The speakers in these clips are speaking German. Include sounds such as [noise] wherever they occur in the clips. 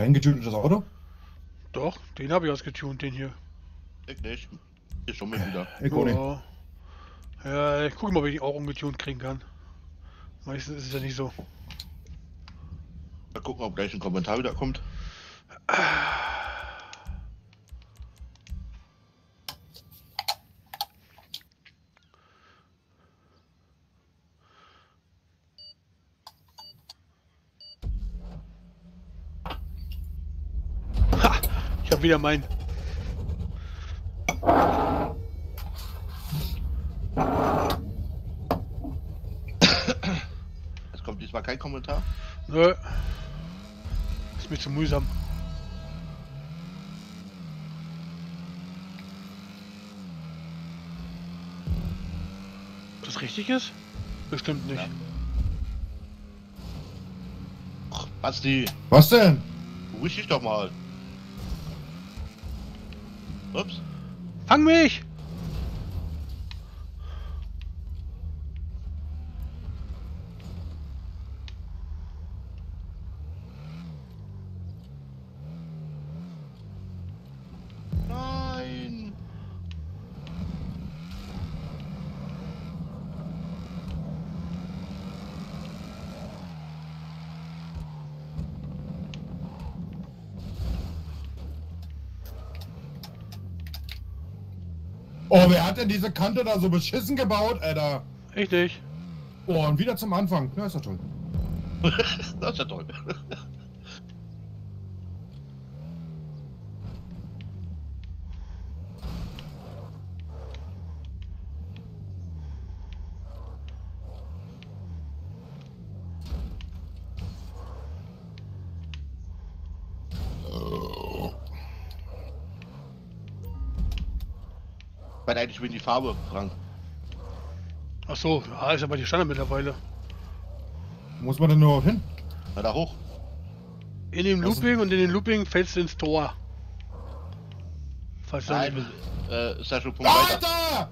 Kein getunetes Auto? Doch, den habe ich ausgetunt, den hier. Ich nicht. Ist schon mal wieder. Ich auch nicht. Ja. Ich gucke mal, ob ich ihn auch umgetunt kriegen kann. Meistens ist es ja nicht so. Mal gucken, ob gleich ein Kommentar wieder kommt. Ha! Ich habe wieder meinen. Es kommt diesmal kein Kommentar. Nö. Ist mir zu mühsam. Ob das richtig ist? Bestimmt nicht. Ja. Basti, Was denn? beruhig dich doch mal. Ups. Fang mich! Nein. Oh, wer hat denn diese Kante da so beschissen gebaut, Alter? Ich nicht. Oh, und wieder zum Anfang. Ja, ist doch toll. [laughs] das ist ja toll. Was eigentlich wegen die Farbe, Frank? Ach so, ja, ist aber die Standard mittlerweile. Muss man denn nur hin? Na da hoch. In dem Was- Looping und in den Looping fällst du ins Tor. Falls du Nein, äh, ist ja schon Punkt weiter.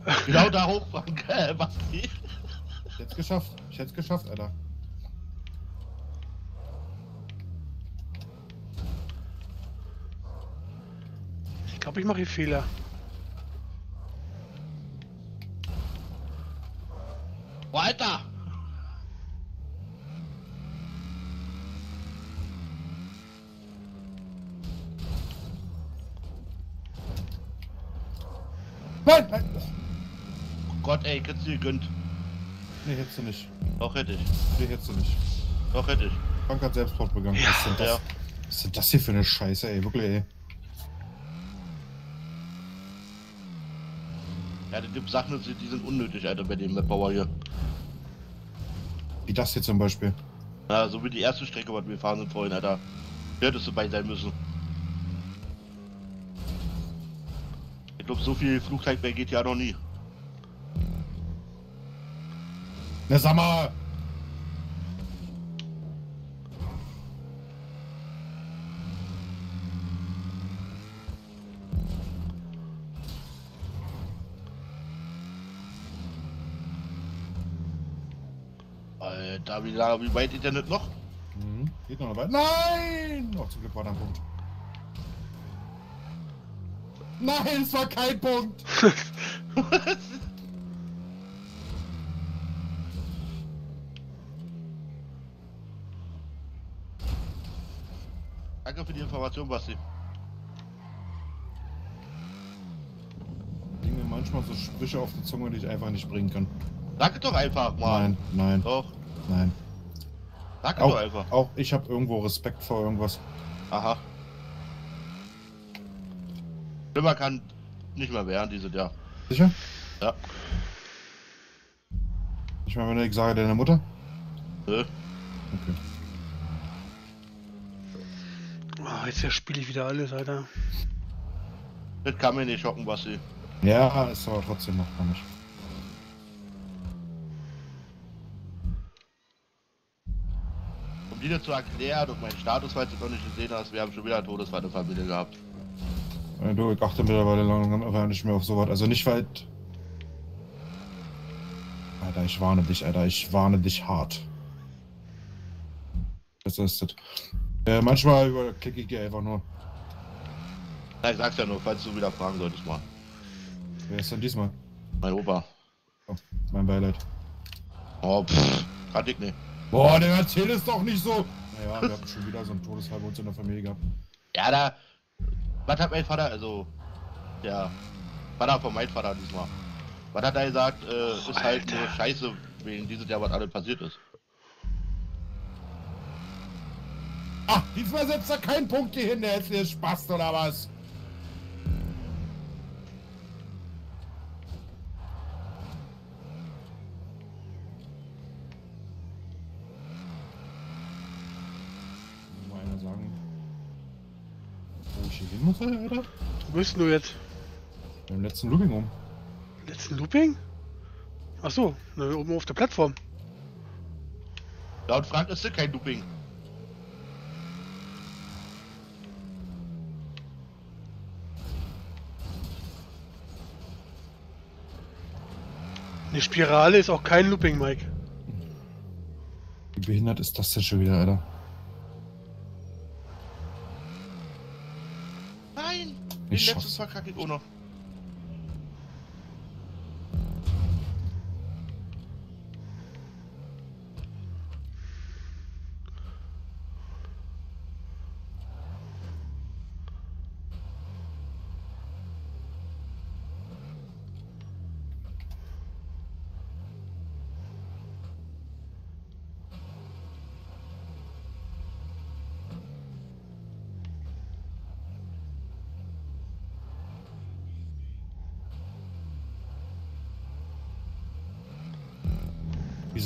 Alter! Genau da hoch, Frank. Äh, [laughs] Basti. Ich hätt's geschafft. Ich hätt's geschafft, Alter. Ich glaube, ich mache hier Fehler. Weiter! Nein! nein. Oh, Gott, ey, hättest du gegönnt. nee, hättest du nicht. Doch hätte ich. Nee, hättest du nicht. Doch hätte ich. Frank hat Selbstmord begangen. Ja, was, ist denn das? ja. was ist denn das hier für eine Scheiße, ey? Wirklich, ey. Ja, die Sachen, die sind unnötig, Alter, bei dem Mapbauer hier. Wie das hier zum Beispiel. Ja, so wie die erste Strecke, was wir fahren sind vorhin, Alter. Hättest du bei sein müssen. Ich glaube, so viel Flugzeit mehr geht ja noch nie. Na, sag mal! Alter, wie, lange- wie weit Internet noch? Mhm. Geht noch weiter. Nein! Oh, zum Glück war da ein Punkt. Nein, es war kein Punkt! [laughs] Danke für die Information, Basti. Mir manchmal so Sprüche auf die Zunge, die ich einfach nicht bringen kann. Sag doch einfach mal. Nein, nein, Doch, nein. sag Auch, einfach. auch ich habe irgendwo Respekt vor irgendwas. Aha. Schlimmer kann nicht mehr werden, diese Jahr. Sicher? Ja. Ich meine, wenn ich sage, deine Mutter? Nö. Okay. Ah, jetzt spiele ich wieder alles, Alter. Das kann mir nicht schocken, Basti. Ja, ist aber trotzdem noch gar nicht. Dir zu erklären und meinen Status, falls du noch nicht gesehen hast, wir haben schon wieder einen Todesfall in der Familie gehabt. Äh, Du, ich achte mittlerweile langsam aber nicht mehr auf sowas. Also nicht weit. Alter, ich warne dich, Alter. Ich warne dich hart. Das ist das. Äh, manchmal überklicke ich die einfach nur. Na, ich sag's ja nur, falls du wieder fragen solltest mal. Wer ist denn diesmal? Mein Opa. Oh, mein Beileid. Oh, pff, kann ich nicht. Boah, der erzählt es doch nicht so. Naja, wir haben schon wieder so einen Todesfall bei uns in der Familie gehabt. Ja, da. Was hat mein Vater, also. Der Vater von meinem Vater diesmal. Was hat er gesagt? Äh, ist halt Alter. nur scheiße, wegen dieses Jahr, was alles passiert ist. Ah, diesmal setzt er keinen Punkt hier hin, der ist hier Spaß oder was? Mal einer sagen, wo ich hier hin muss, Alter? Wo bist denn du jetzt? Im letzten Looping um. Letzten Looping? Ach so, na, oben auf der Plattform. Laut Frank ist das kein Doping. Eine Spirale ist auch kein Looping, Mike. Wie behindert ist das denn schon wieder, Alter? Nein! Den Ich letzten schaff's. verkacke ich auch noch.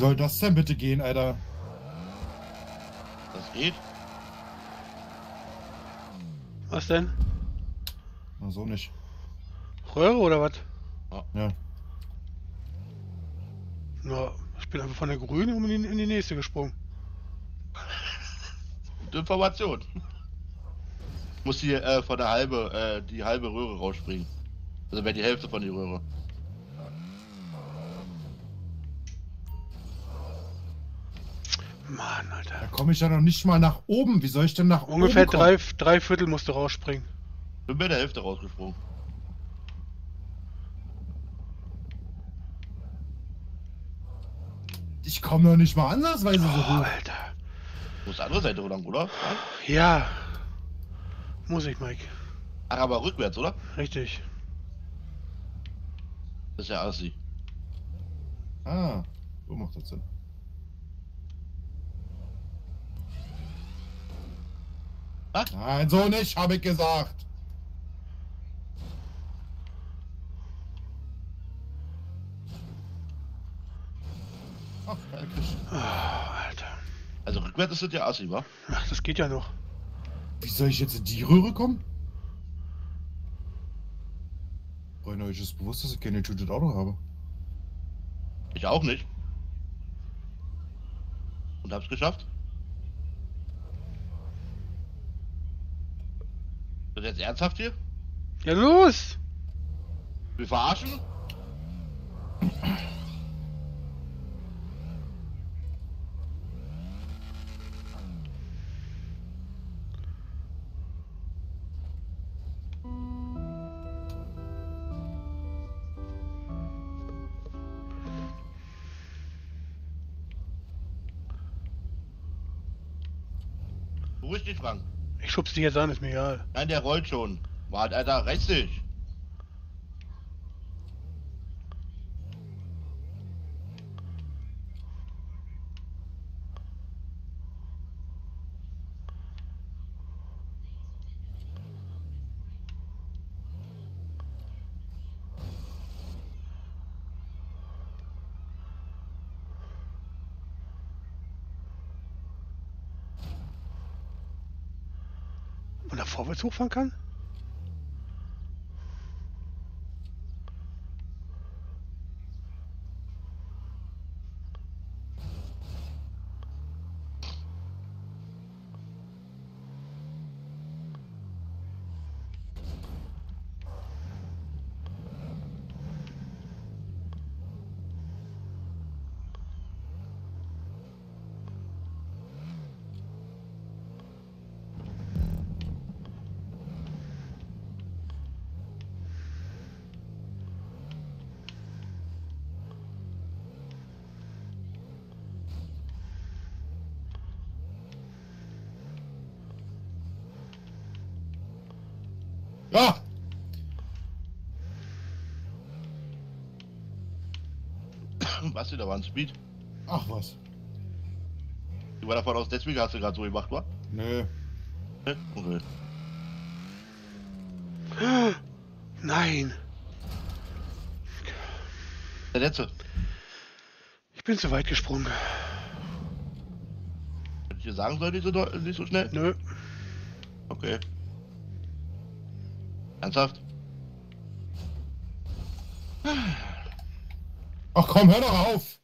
Soll das denn bitte gehen, Alter? Das geht. Was denn? Na, so nicht. Röhre oder was? Ja. Na, ich bin einfach von der grünen um in die, in die nächste gesprungen. Gute [laughs] Information. Muss die äh, von der halbe, äh, die halbe Röhre rausspringen. Also wäre die Hälfte von die Röhre. Komme ich ja noch nicht mal nach oben. Wie soll ich denn nach Ungefähr oben kommen? drei, drei Viertel musst du rausspringen. Bin bei der Hälfte rausgesprungen. Ich komme noch nicht mal ansatzweise so Oh, hoch. Alter. Muss andere Seite lang, oder? Ja? Muss ich, Mike. Ach, aber rückwärts, oder? Richtig. Das ist ja assi. Ah, so macht das Sinn. Was? Nein, so nicht, habe ich gesagt. Ach. Oh, Alter. Also rückwärts ist das ja assi, wa? Ach, das geht ja noch. Wie soll ich jetzt in die Röhre kommen? Freunde, euch ist bewusst, dass ich keine Tuted Auto habe. Ich auch nicht. Und hab's geschafft. Ist das jetzt ernsthaft hier? Ja, los! Wir verarschen? Dich, Frank. Ich schub's dich jetzt an, ist mir egal. Nein, der rollt schon. Warte, Alter, reiß dich. Vorwärts hochfahren kann? Ja! Was da war ein Speed? Ach was. Ich war davon aus, deswegen hast du gerade so gemacht, wa? Nö. Okay. Nein, Der letzte. ich bin zu weit gesprungen. Hätte ich dir sagen sollen, nicht so, nicht so schnell? Nö. Okay. Ernsthaft? Ach komm, hör doch auf!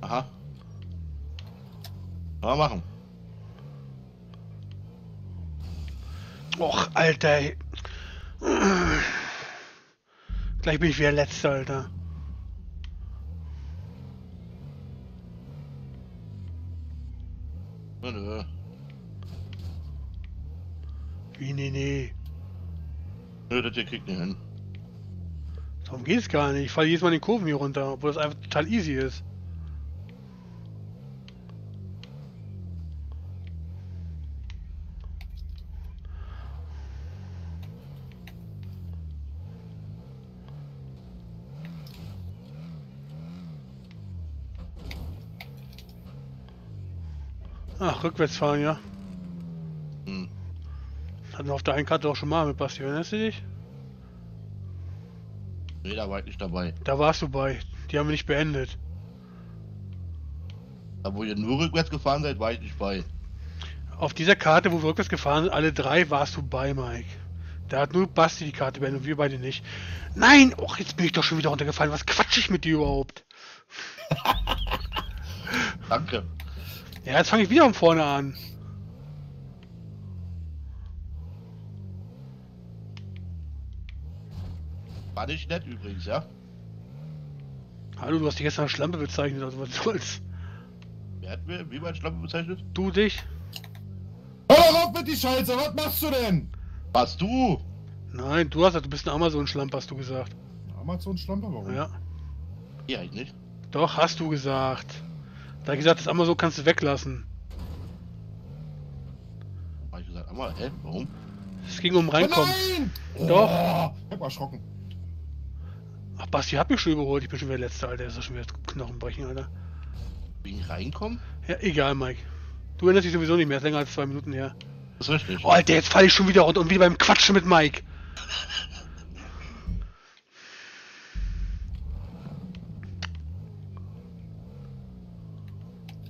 Aha. Mal machen. Och, Alter. ey. Gleich bin ich wieder letzter, Alter. Nö, nö. Wie, nee, nee. Nö, das hier kriegt nicht hin. Darum geht's gar nicht. Ich falle jedes Mal in den Kurven hier runter, obwohl das einfach total easy ist. Ach, rückwärts fahren, ja. Hm. Hatten wir auf der einen Karte auch schon mal mit Basti, erinnerst du dich? Nee, da war ich nicht dabei. Da warst du bei. Die haben wir nicht beendet. Da wo ihr nur rückwärts gefahren seid, war ich nicht bei. Auf dieser Karte, wo wir rückwärts gefahren sind, alle drei warst du bei, Mike. Da hat nur Basti die Karte beendet und wir beide nicht. Nein! Och, jetzt bin ich doch schon wieder runtergefallen. Was quatsch ich mit dir überhaupt? [laughs] Danke. Ja, jetzt fange ich wieder von vorne an. War nicht nett übrigens, ja? Hallo, du hast dich gestern als Schlampe bezeichnet, also was soll's? Wer hat mir wie mein Schlampe bezeichnet? Du dich? Hör doch auf mit die Scheiße, was machst du denn? Was du? Nein, du hast du bist ein Amazon-Schlampe, hast du gesagt. Amazon Schlampe, warum? Ja. Ja, ich nicht. Doch, hast du gesagt. Da gesagt, das Amazon kannst du weglassen. Hab ich gesagt, aber, hä? Warum? Es ging um Oh Reinkommen. nein! Doch. Oh, ich hab erschrocken. Ach, Basti hat mich schon überholt. Ich bin schon wieder letzter, Alter. Das ist schon wieder Knochenbrechen, Alter. Wegen reinkommen? Ja, egal, Mike. Du erinnerst dich sowieso nicht mehr. ist länger als zwei Minuten her. Das ist richtig. Oh, Alter, jetzt falle ich schon wieder runter und wieder beim Quatschen mit Mike. [laughs]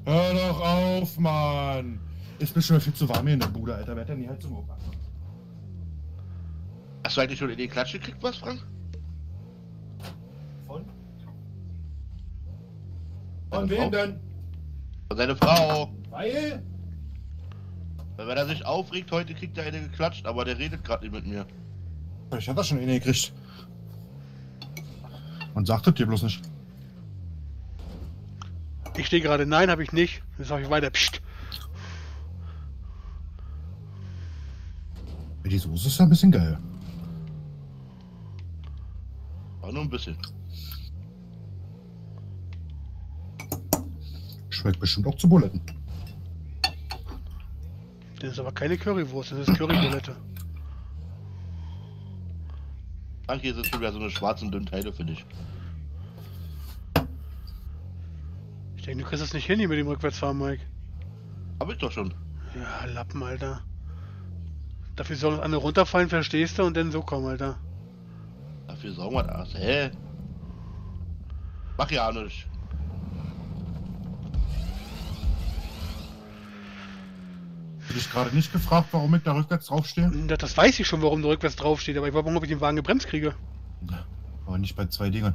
Hör doch auf, Mann! Ist mir schon viel zu warm hier in der Bude, Alter. Wer hat denn die Heizung hoch? Hast du eigentlich schon in die Klatsche gekriegt, was, Frank? Von? Von wem denn? Von seiner Frau. Weil? Weil wenn er sich aufregt, heute kriegt er eine geklatscht, aber der redet gerade nicht mit mir. Ich hatte schon eine gekriegt. Man sagt das dir bloß nicht. Ich stehe gerade, nein, habe ich nicht. Jetzt sag ich weiter. Psst. Die Soße ist ja ein bisschen geil. War nur ein bisschen. Schmeckt bestimmt auch zu Buletten. Das ist aber keine Currywurst, das ist Currybulette. Frank, hier sind schon wieder so eine schwarzen dünnen Teile für dich. Ich du kriegst das nicht hin hier mit dem Rückwärtsfahren, Mike. Hab ich doch schon. Ja, Lappen, Alter. Dafür soll das andere runterfallen, verstehst du? Und dann so kommen, Alter. Dafür sorgen wir das. Hä? Mach ja nicht. Hätte ich gerade nicht gefragt, warum ich da rückwärts draufstehe? Das, das weiß ich schon, warum da rückwärts draufsteht, aber ich war, warum ob ich den Wagen gebremst kriege. Aber nicht bei zwei Dingern.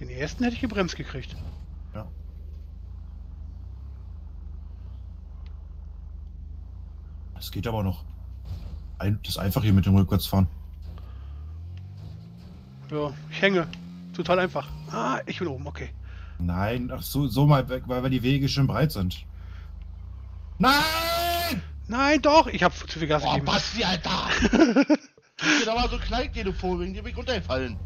Den ersten hätte ich gebremst gekriegt. Ja. Das geht aber noch. Ein, das ist einfach hier mit dem Rückwärtsfahren. Ja, ich hänge. Total einfach. Ah, ich bin oben, okay. Nein, ach so, so mal weg, weil, weil die Wege schon breit sind. Nein! Nein, doch, ich habe zu viel Gas Boah, gegeben. Basti, Alter! [laughs] Dir doch mal so klein, Vogel, wegen dir bin ich runtergefallen.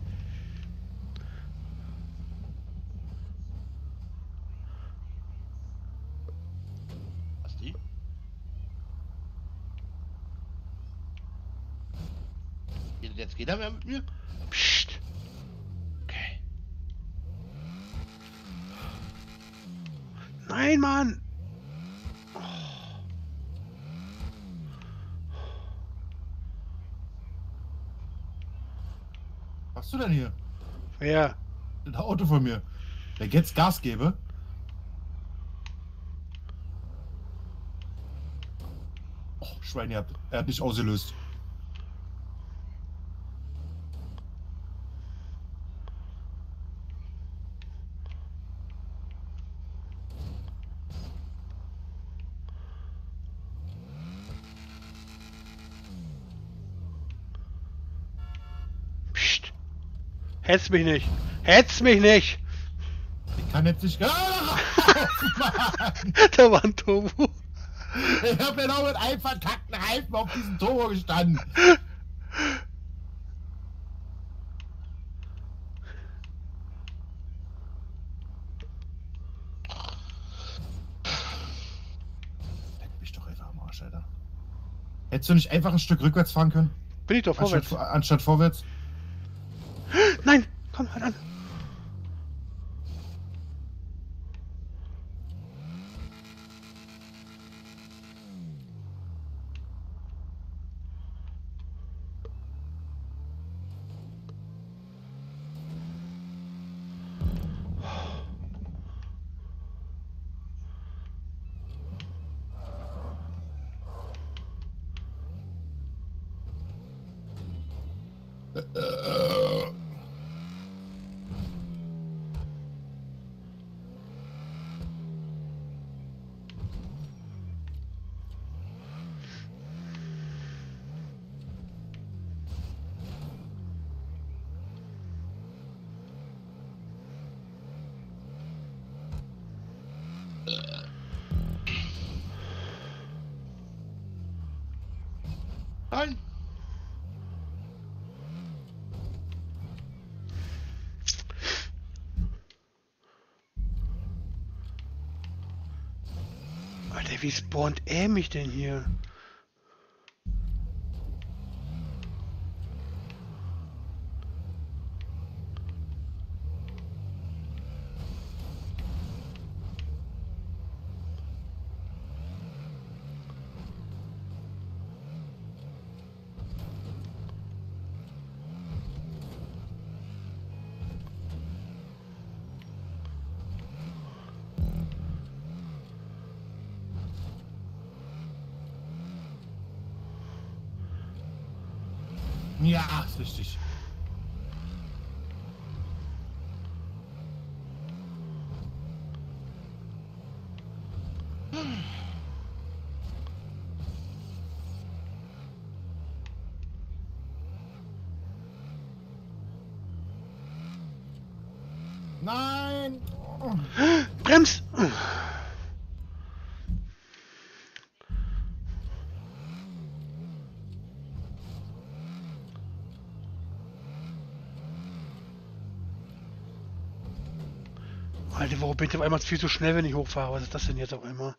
Basti? Geht- Jetzt geht er mehr mit mir? Psst. Okay. Nein, Mann. Was machst du denn hier? Wer? Das Auto von mir. Wenn ich jetzt Gas gebe. Oh, Schwein, er hat, er hat nicht ausgelöst. Psst. Hetz mich nicht. Hetz mich nicht. Ich kann jetzt nicht. Ah, [laughs] da war ein Turbo. ich hab genau mit einem verkackten Reifen auf diesem Turbo gestanden. Leck mich doch einfach am Arsch, Alter. Hättest du nicht einfach ein Stück rückwärts fahren können? Bin ich doch Anstatt, vorwärts. anstatt vorwärts? Nein, komm halt an. Nein! Alter, wie spawnt er mich denn hier? Ja, ist richtig. Nein! Brems! Bin ich auf einmal viel zu schnell, wenn ich hochfahre? Was ist das denn jetzt auf einmal?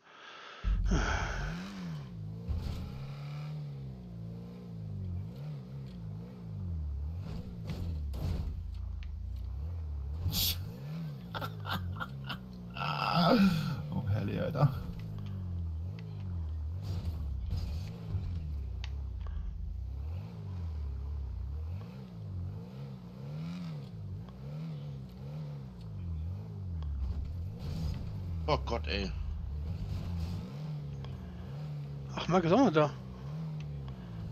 Ah, [laughs] oh, herrlich, Alter. Oh Gott, ey. Ach, Marc ist auch noch da.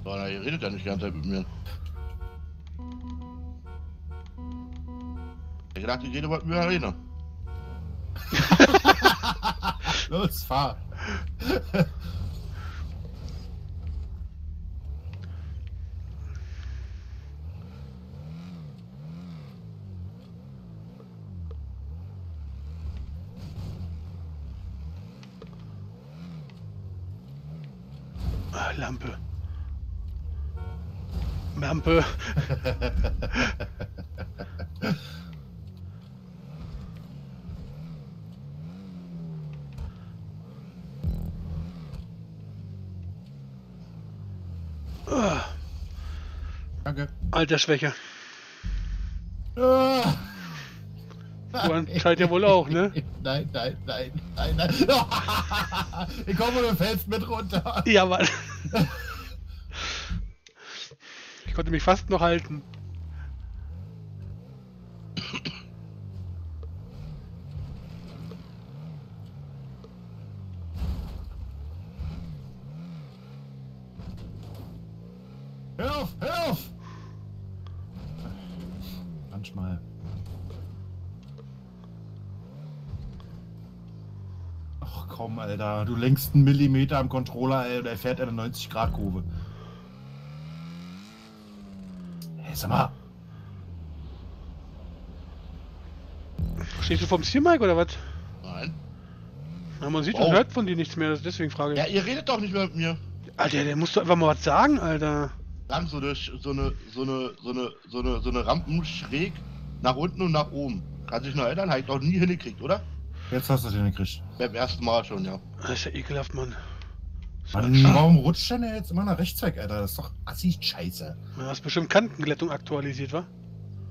So, na, ihr redet ja nicht die ganze Zeit mit mir. Ich gedacht, ich rede mit mir alleine. Los, fahr. [laughs] Lampe. Lampe. Ah, Danke. Altersschwäche. Ah. Du anscheinend ja wohl auch, ne? [laughs] Nein, nein, nein, nein, nein. [laughs] Ich komme, du fällst mit runter. Ja, Mann. Ich konnte mich fast noch halten. Hör auf, hör auf! Manchmal. Ach komm, Alter. Du lenkst einen Millimeter am Controller, ey, und er fährt eine 90-Grad-Kurve. Hey, sag mal. Stehst du vom Ziel, Mike, oder was? Nein. Na, man sieht Wow. und hört von dir nichts mehr, deswegen frage ich. Ja, ihr redet doch nicht mehr mit mir. Alter, der musst du einfach mal was sagen, Alter. Dann so eine, so eine, so eine, so eine, so eine, so eine Rampen schräg nach unten und nach oben. Kann sich noch erinnern, habe ich noch nie hingekriegt, oder? Jetzt hast du den gekriegt. Beim ersten Mal schon, ja. Das ist ja ekelhaft, Mann. Mann, warum rutscht denn der jetzt immer nach rechts weg, Alter? Das ist doch assi scheiße. Du hast bestimmt Kantenglättung aktualisiert, wa?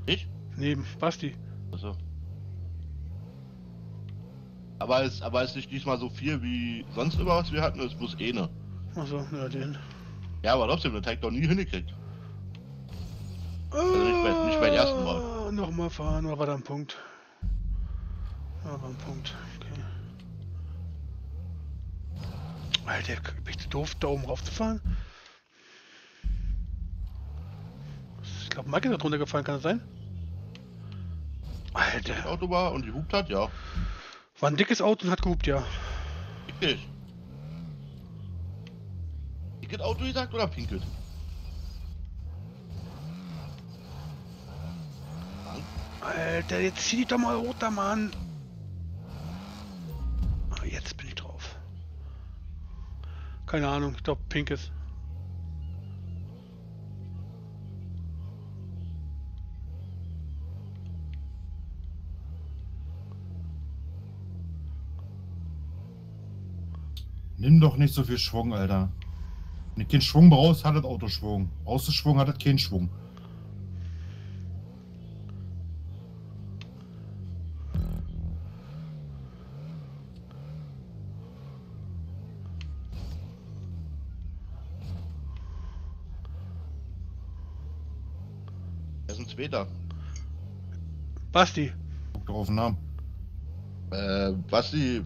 Ich? Neben Basti. Achso. Aber es, aber es ist nicht diesmal so viel wie sonst immer, was wir hatten. Es muss eh ne. Achso, ja, den. Ja, aber trotzdem, der Teig doch nie hingekriegt. Also nicht bei- nicht beim ersten Mal. Ah, Nochmal fahren, oder war da ein Punkt? Ja, war ein Punkt. Okay. Alter, bin ich zu doof, da oben raufzufahren? Ich glaube, Mike ist da drunter gefallen, kann das sein? Das Alter, Auto war und die hupt hat, ja. war ein dickes Auto und hat gehupt, ja. Richtig. Pinkelt Auto gesagt oder pinkelt? Alter, jetzt zieh dich doch mal runter, Mann. Keine Ahnung, ich glaube pinkes. Nimm doch nicht so viel Schwung, Alter. Wenn du keinen Schwung brauchst, hat das Auto Schwung. Du Schwung, hat das keinen Schwung. Das ist ein Zweiter. Basti, Guck doch auf den Namen. Äh, Basti.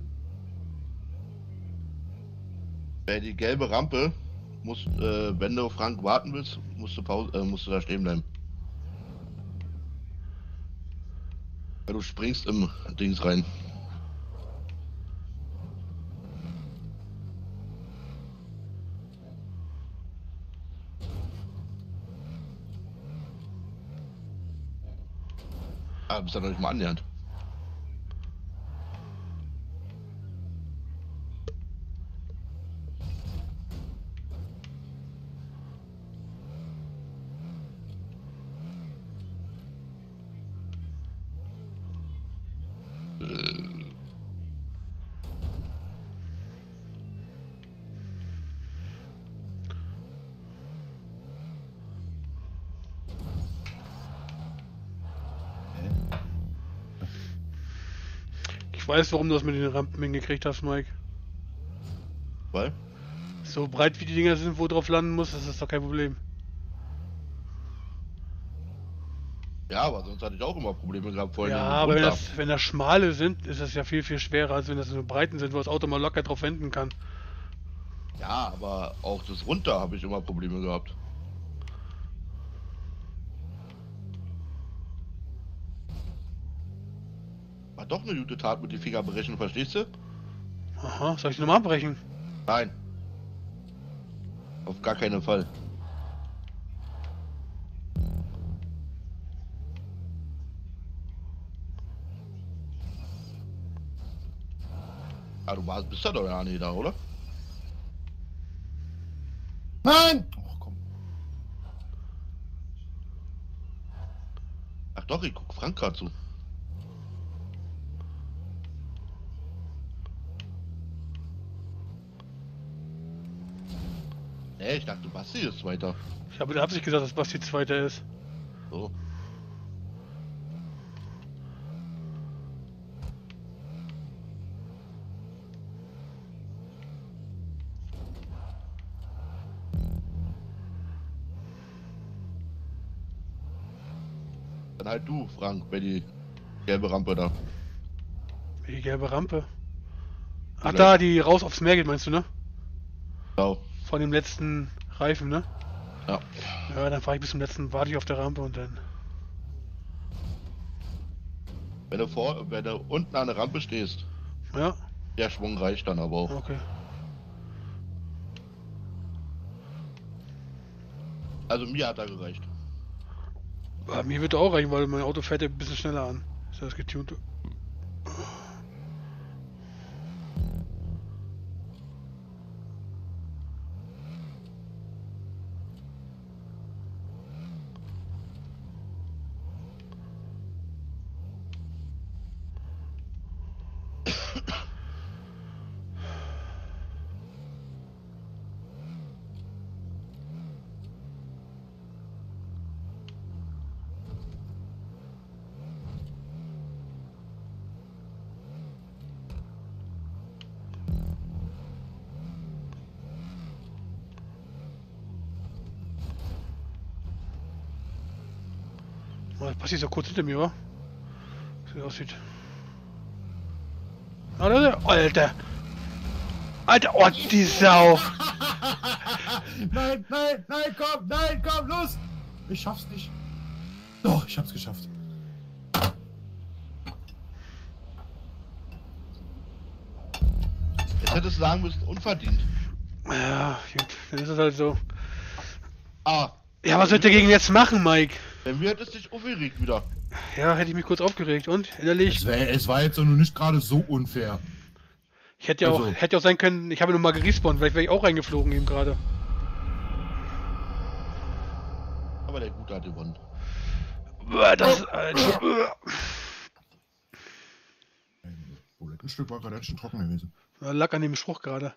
Bei die gelbe Rampe musst, äh, wenn du Frank warten willst, musst du, Pause, äh, musst du da stehen bleiben. Weil du springst im Dings rein. Ah, bist ja noch nicht mal annähernd. Ich weiß, warum du das mit den Rampen hingekriegt hast, Mike. Weil? So breit wie die Dinger sind, wo drauf landen musst, das ist doch kein Problem. Ja, aber sonst hatte ich auch immer Probleme gehabt vorhin. ja, aber wenn das, wenn das schmale sind, ist das ja viel, viel schwerer, als wenn das so breiten sind, wo das Auto mal locker drauf wenden kann. Ja, aber auch das runter habe ich immer Probleme gehabt. War doch eine gute Tat mit den Finger brechen, verstehst du? Aha, soll ich nochmal abbrechen? Nein. Auf gar keinen Fall. Ah, du warst, bist ja doch ja nicht da, oder? Nein! Oh, komm. Ach doch, ich guck Frank grad zu. Nee, ich dachte, Basti ist weiter. Ich habe mit Absicht gesagt, dass Basti Zweiter ist. So. Dann halt du, Frank, bei die gelbe Rampe da. Die gelbe Rampe. Ach Vielleicht. da, die raus aufs Meer geht, meinst du, ne? Genau. Von dem letzten Reifen, ne? Ja. Ja, dann fahre ich bis zum letzten, warte ich auf der Rampe und dann. Wenn du vor, wenn du unten an der Rampe stehst, Ja, der Schwung reicht dann aber auch. okay. Also mir hat er gereicht. Bei mir wird auch reichen, weil mein Auto fährt ja ein bisschen schneller an. Ist das getunte? Das passiert so kurz hinter mir, wa? So aussieht. Ah, ist er. Alter! Alter, oh, die Sau! [laughs] Nein, nein, nein, komm, nein, komm, los! Ich schaff's nicht. Doch, ich hab's geschafft. Jetzt hättest du sagen müssen, unverdient. Ja, gut, dann ist es halt so. Ah, Ja, was soll ich dagegen jetzt machen, Mike? Bei mir hättest du dich aufgeregt wieder. Ja, hätte ich mich kurz aufgeregt. Und innerlich, Es, wär, es war jetzt nur nicht gerade so unfair. ich hätte ja auch, also- hätte ja auch sein können, ich habe nur mal gerespawnt, vielleicht wäre ich auch reingeflogen eben gerade. Aber der Gute hat gewonnen. Das, Alter, uah. Bulettenstück war gerade ganz schön trocken gewesen. Lag an dem Spruch gerade.